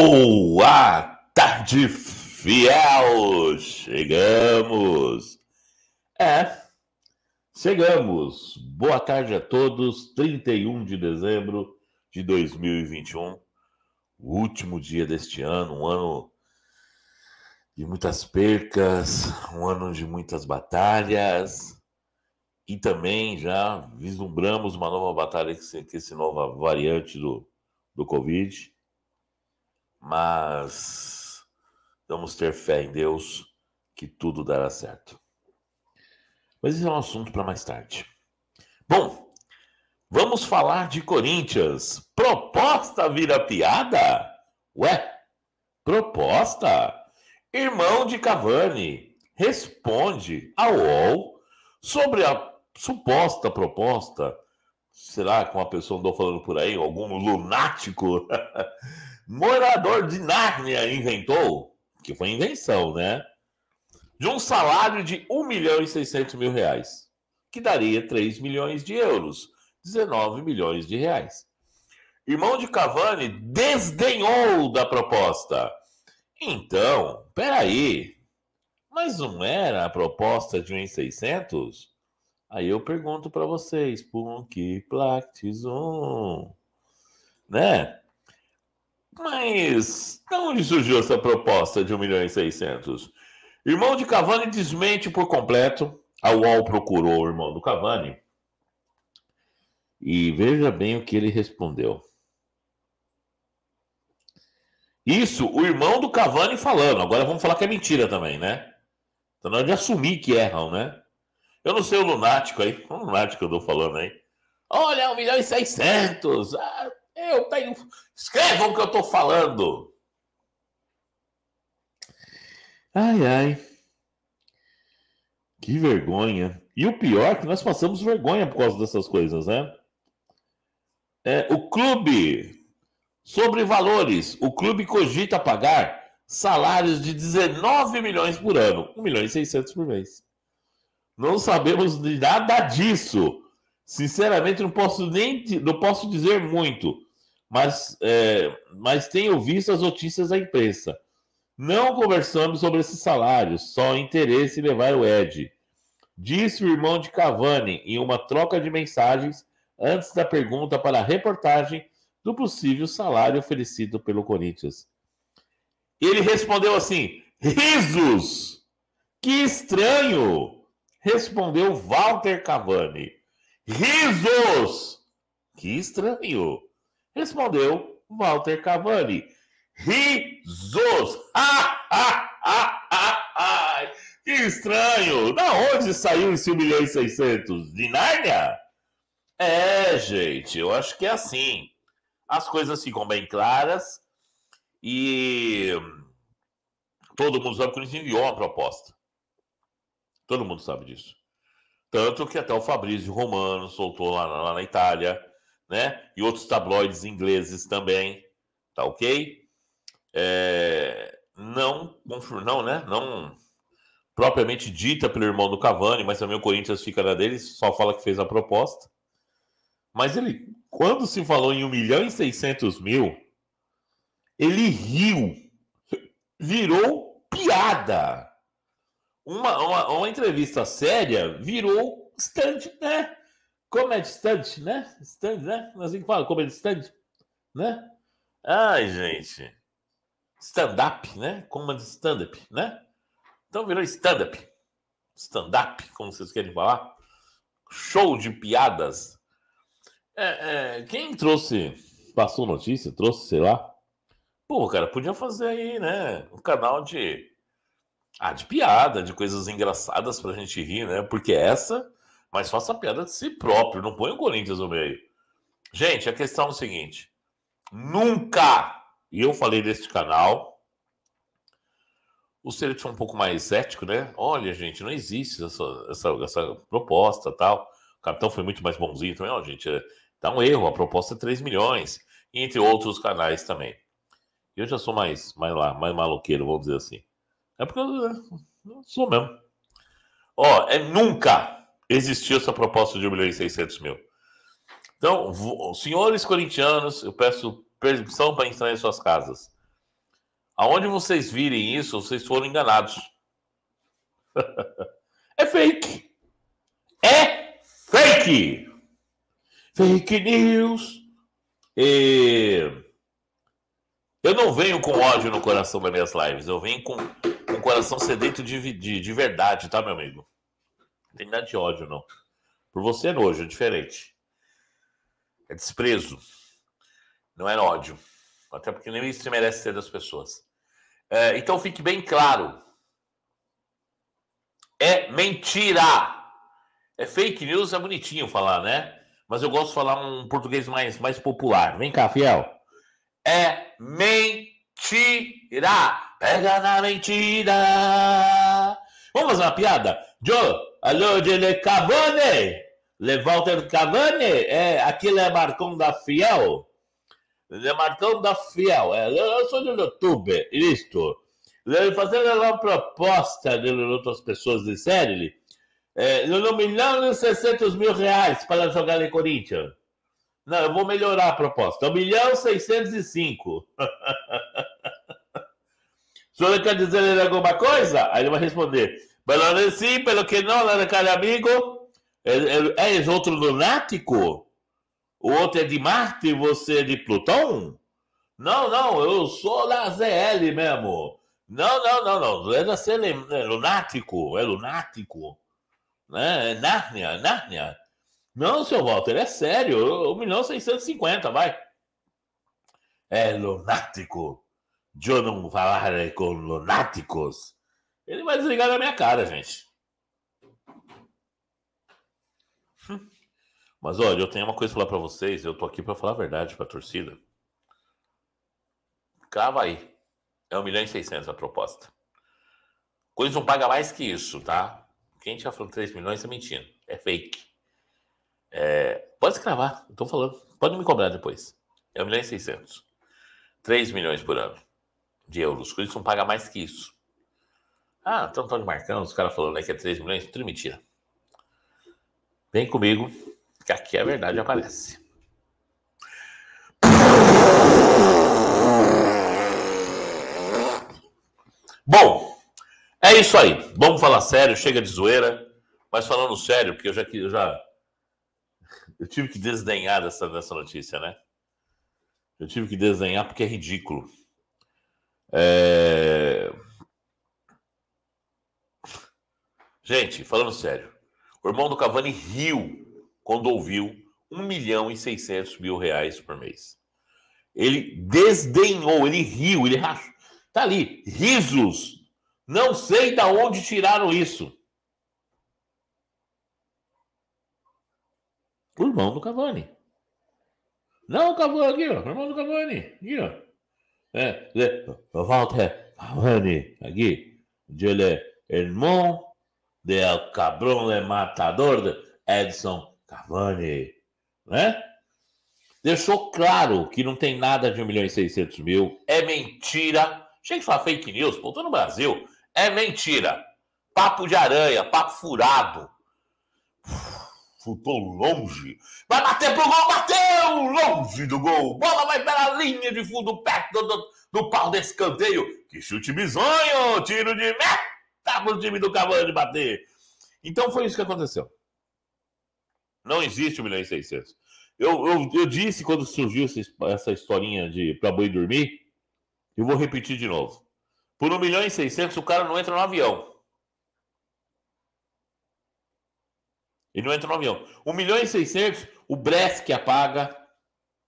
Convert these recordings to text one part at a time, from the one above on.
Boa tarde, fiel! Chegamos! É, chegamos! Boa tarde a todos, 31 de dezembro de 2021, o último dia deste ano, um ano de muitas percas, um ano de muitas batalhas e também já vislumbramos uma nova batalha com esse, esse nova variante do, do Covid mas vamos ter fé em Deus que tudo dará certo. Mas isso é um assunto para mais tarde. Bom, vamos falar de Corinthians. Proposta vira piada? Ué, proposta? Irmão de Cavani responde ao UOL sobre a suposta proposta. Será que uma pessoa andou falando por aí, algum lunático morador de Nárnia inventou, que foi invenção, né? De um salário de 1 milhão e 600 mil reais, que daria 3 milhões de euros, 19 milhões de reais. Irmão de Cavani desdenhou da proposta. Então, peraí, mas não era a proposta de 1,600? Aí eu pergunto para vocês, que Plactizum? Né? Mas de onde surgiu essa proposta de 1 milhão e 600? Irmão de Cavani desmente por completo. A UOL procurou o irmão do Cavani. E veja bem o que ele respondeu. Isso, o irmão do Cavani falando. Agora vamos falar que é mentira também, né? Então não é de assumir que erram, né? Eu não sei o lunático aí. O lunático eu tô falando aí. Olha, 1 milhão e 600. Ah, eu tenho. Escrevam o que eu estou falando. Ai, ai. Que vergonha. E o pior é que nós passamos vergonha por causa dessas coisas, né? É, o clube. Sobre valores. O clube cogita pagar salários de 19 milhões por ano. 1 milhão e 600 por mês. Não sabemos de nada disso. Sinceramente, não posso nem não posso dizer muito mas, é, mas tenho visto as notícias da imprensa. Não conversamos sobre esses salários, só interesse em levar o Ed. Disse o irmão de Cavani em uma troca de mensagens antes da pergunta para a reportagem do possível salário oferecido pelo Corinthians. Ele respondeu assim: risos! Que estranho! Respondeu Walter Cavani. Risos! Que estranho! Respondeu Walter Cavani. Risos! que estranho! Da onde saiu esse 1 milhão e 600? De Nárnia? É, gente, eu acho que é assim. As coisas ficam bem claras e todo mundo sabe que eles enviou uma proposta. Todo mundo sabe disso. Tanto que até o Fabrício Romano soltou lá, lá na Itália né? E outros tabloides ingleses também, tá ok? É, não, não, né? Não propriamente dita pelo irmão do Cavani, mas também o Corinthians fica na dele, só fala que fez a proposta. Mas ele, quando se falou em 1 milhão e 600 mil, ele riu, virou piada. Uma, uma, uma entrevista séria virou stand, né? Como é distante, né? Stand, né? Assim que fala, como é distante, né? Ai, gente. Stand-up, né? É stand-up, né? Então virou stand-up. Stand-up, como vocês querem falar. Show de piadas. É, é, quem trouxe, passou notícia, trouxe, sei lá. Pô, cara, podia fazer aí, né? Um canal de. Ah, de piada, de coisas engraçadas pra gente rir, né? Porque essa mas faça piada de si próprio, não põe o Corinthians no meio. Gente, a questão é o seguinte: nunca, e eu falei neste canal, o Celtic foi um pouco mais ético, né? Olha, gente, não existe essa, essa, essa proposta tal. O capitão foi muito mais bonzinho também, ó, gente. Tá um erro, a proposta é 3 milhões, entre outros canais também. Eu já sou mais, mais lá, mais maloqueiro, vamos dizer assim. É porque eu, eu sou mesmo. Ó, é nunca existiu essa proposta de 1 milhão e 600 mil. Então, senhores corintianos, eu peço permissão para entrar em suas casas. Aonde vocês virem isso, vocês foram enganados. é fake. É fake. Fake news. E... Eu não venho com ódio no coração das minhas lives. Eu venho com, com o coração sedento de, de, de verdade, tá, meu amigo? Tem nada de ódio, não. Por você é nojo, é diferente. É desprezo. Não é ódio. Até porque nem isso merece ser das pessoas. É, então fique bem claro. É mentira. É fake news, é bonitinho falar, né? Mas eu gosto de falar um português mais, mais popular. Vem cá, fiel. É mentira. Pega na mentira. Vamos fazer uma piada? Joe, alô, de Le Cavani. Le Walter Cavani. É, aquilo é Marcão da Fiel. Le Marcão da Fiel. É, eu sou do YouTube. Isto. Fazendo uma proposta de outras pessoas disseram-lhe é, no milhão e 600 mil reais para jogar em Corinthians. Não, eu vou melhorar a proposta. 1 milhão e 605. o senhor quer dizer alguma coisa? Aí ele vai responder. Pelo sim, pelo que não, caro amigo. É, outro lunático? O outro é de Marte você é de Plutão? Não, não, eu sou da ZL mesmo. Não, não, não, não. É da CL, é lunático, é lunático né? É Nárnia, é Nárnia. Não, seu Walter, é sério. 1 milhão 650, vai. É lunático. Eu não falar com lunáticos. Ele vai desligar na minha cara, gente. Mas olha, eu tenho uma coisa pra falar pra vocês. Eu tô aqui pra falar a verdade pra torcida. Crava aí. É 1 milhão e 600 a proposta. Coisa não paga mais que isso, tá? Quem tinha falando 3 milhões é mentindo. É fake. É, pode escravar, estou falando. Pode me cobrar depois. É 1 milhão e 600. 3 milhões por ano de euros. Isso não paga mais que isso. Ah, então Antônio Marcão, os caras falando aí que é 3 milhões, tudo mentira. Vem comigo, que aqui a verdade aparece. Bom, é isso aí. Vamos falar sério, chega de zoeira. Mas falando sério, porque eu já eu já eu tive que desdenhar dessa, dessa notícia, né? Eu tive que desenhar porque é ridículo. É... Gente, falando sério, o irmão do Cavani riu quando ouviu 1 milhão e 600 mil reais por mês. Ele desdenhou, ele riu, ele rachou. Tá ali, risos não sei de onde tiraram isso. O irmão do Cavani. Não Cavani, aqui, ó. O irmão do Cavani. Aqui, ó. É, é, Walter Cavani, aqui. Ele é irmão del cabrão de matador de Edson Cavani. Né? Deixou claro que não tem nada de 1 milhão e 600 mil. É mentira. Chega de falar fake news, tô no Brasil. É mentira. Papo de aranha, papo furado. Futou longe. Vai bater pro gol, bateu longe do gol. Bola vai pela linha de fundo, perto do, do pau desse canteio. Que chute bizonho, tiro de meta pro time do Cavani bater. Então foi isso que aconteceu. Não existe 1 milhão e 600. Eu, eu, eu disse quando surgiu essa, historinha de pra boi dormir, eu vou repetir de novo. Por 1 milhão e 600, o cara não entra no avião. Ele não entra no avião. 1 milhão e 600, o Brescia apaga,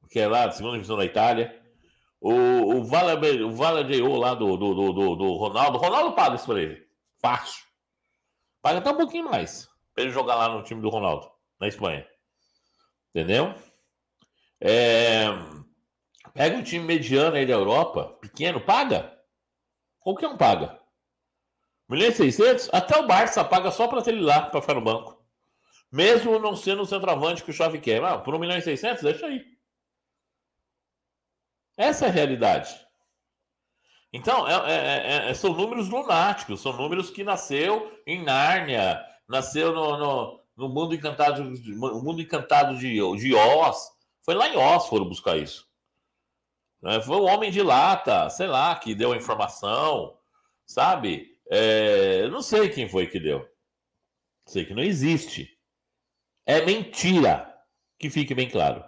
que é lá da segunda divisão da Itália. O, o o vale lá do, do, do, do, Ronaldo. O Ronaldo paga isso pra ele. Fácil. Paga até um pouquinho mais. Pra ele jogar lá no time do Ronaldo, na Espanha. Entendeu? É... Pega um time mediano aí da Europa, pequeno, paga. Qualquer um paga. 1 milhão e 600, até o Barça paga só para ter ele lá, para ficar no banco. Mesmo não sendo o centroavante que o Chave quer. Ah, por 1 milhão e 600, deixa aí. Essa é a realidade. Então, é, é, é, são números lunáticos, são números que nasceu em Nárnia, nasceu no, no, no mundo encantado, no mundo encantado de, de Oz. Foi lá em Oz foram buscar isso. Né? Foi o homem de lata, sei lá, que deu a informação, sabe? É, não sei quem foi que deu. Sei que não existe. É mentira. Que fique bem claro.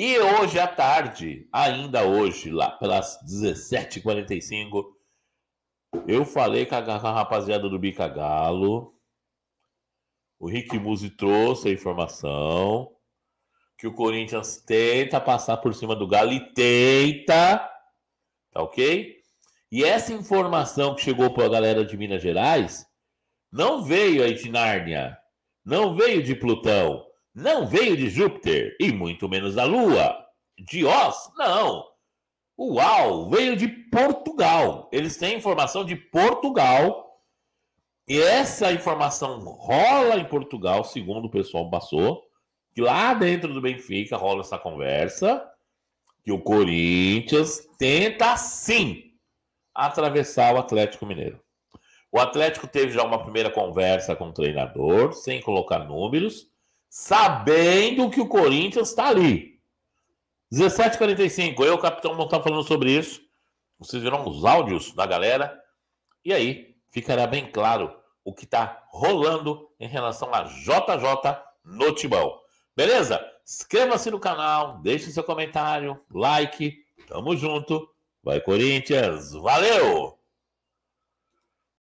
E hoje à tarde, ainda hoje, lá pelas 17h45, eu falei com a, com a rapaziada do Bica Galo. O Rick Musi trouxe a informação que o Corinthians tenta passar por cima do Galo e tenta, tá ok? E essa informação que chegou para a galera de Minas Gerais não veio aí de Nárnia, não veio de Plutão, não veio de Júpiter e muito menos da Lua. De Oz, não. Uau, veio de Portugal. Eles têm informação de Portugal. E essa informação rola em Portugal, segundo o pessoal passou, que lá dentro do Benfica rola essa conversa, que o Corinthians tenta sim atravessar o Atlético Mineiro. O Atlético teve já uma primeira conversa com o treinador, sem colocar números, sabendo que o Corinthians está ali. 17h45, eu, capitão, não está falando sobre isso. Vocês viram os áudios da galera. E aí ficará bem claro o que está rolando em relação a JJ no Tibão. Beleza? Inscreva-se no canal, deixe seu comentário, like. Tamo junto. Vai, Corinthians! Valeu!